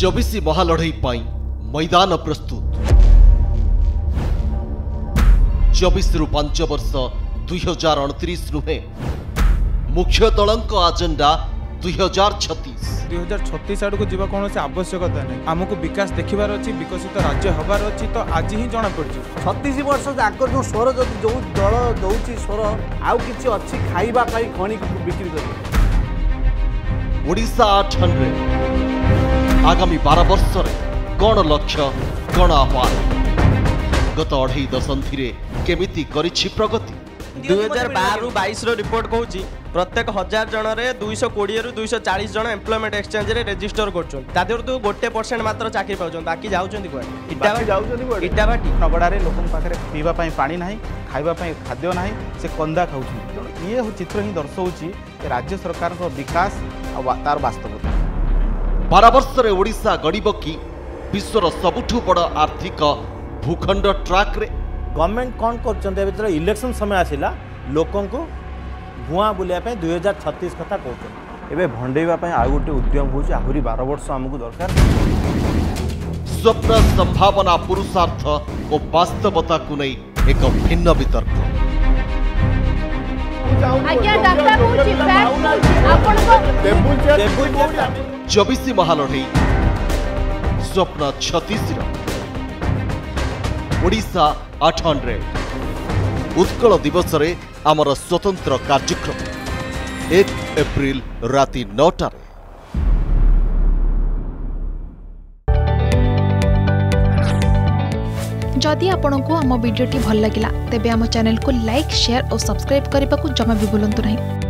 ଚବିଶ ମହାଲଢ଼େଇ ପାଇଁ ମୈଦାନ ପ୍ରସ୍ତୁତ ଚବିଶରୁ ପାଞ୍ଚ ବର୍ଷ ଦୁଇହଜାର ଅଣତିରିଶ ନୁହେଁ ମୁଖ୍ୟ ଦଳଙ୍କ ଆଜେଣ୍ଡା ଦୁଇହଜାର ଛତିଶ ଦୁଇ ହଜାର ଛତିଶ ଆଡ଼କୁ ଯିବା କୌଣସି ଆବଶ୍ୟକତା ନାହିଁ ଆମକୁ ବିକାଶ ଦେଖିବାର ଅଛି ବିକଶିତ ରାଜ୍ୟ ହେବାର ଅଛି ତ ଆଜି ହିଁ ଜଣାପଡ଼ିଛି ଛତିଶ ବର୍ଷ ଆଗରୁ ଯେଉଁ ସ୍ୱର ଯଦି ଯେଉଁ ଦଳ ଦେଉଛି ସ୍ୱର ଆଉ କିଛି ଅଛି ଖାଇବା ପାଇଁ ଖଣି ବିକ୍ରି କରିବ ଓଡ଼ିଶା ଆଠ আগামী বার ବର୍ଷରେ কণ লক্ষ্য কণ আহ্বান গত ଅଢ଼େଇ দশন্ধি কেমিটি করেছি প্রগতি দুই হাজার ବାରରୁ ବାଇଶର ରିପୋର୍ଟ କହୁଛି প্রত্যেক হাজার জনের দুইশো কোড়ি রু দুইশো চাশ জন এমপ্লয়মেন্ট এক্সচেঞ্জরে রেজিষ্টর করছেন তাদের তো গোটে পরসেন্ট মাত্র চাকরি পাচ্ছেন বাকি যাচ্ছেন কুয়াড়ে ইটাবাটি নবড়ার লোক পাখে পিবা পা না খাইবা খাদ্য না সে কন্দা খাওছেন তেমন ইয়ে চিত্র হি দর্শাউছি রাজ্য সরকার বিকাশ আর তার বাস্তবতা ବାର ବର୍ଷରେ ଓଡ଼ିଶା ଗଡ଼ିବ କି ବିଶ୍ୱର ସବୁଠୁ ବଡ଼ ଆର୍ଥିକ ଭୂଖଣ୍ଡ ଟ୍ରାକ୍ରେ ଗଭର୍ଣ୍ଣମେଣ୍ଟ କ'ଣ କରୁଛନ୍ତି ଏବେ ଯେତେବେଳେ ଇଲେକ୍ସନ୍ ସମୟ ଆସିଲା ଲୋକଙ୍କୁ ଭୁଆଁ ବୁଲିବା ପାଇଁ ଦୁଇ ହଜାର ଛତିଶ କଥା କହୁଛନ୍ତି ଏବେ ଭଣ୍ଡେଇବା ପାଇଁ ଆଉ ଗୋଟେ ଉଦ୍ୟମ ହେଉଛି ଆହୁରି ବାର ବର୍ଷ ଆମକୁ ଦରକାର ସ୍ୱପ୍ନ ସମ୍ଭାବନା ପୁରୁଷାର୍ଥ ଓ ବାସ୍ତବତାକୁ ନେଇ ଏକ ଭିନ୍ନ ବିତର୍କ আপোনাক 35/32 24 মহালখেই স্বপ্নাত 36 রোড ওড়িশা 800 উৎকল দিবসৰে আমাৰ स्वतंत्र কাৰ্যক্ৰম 1 এপ্ৰিল ৰাতি 9 টাল যদি আপোনাক আমা ভিডিওটি ভাল লাগিলা তেবে আমা চানেলক লাইক শেয়ার আৰু সাবস্ক্রাইব কৰিবাকো জমাবি বুলন্ত নাই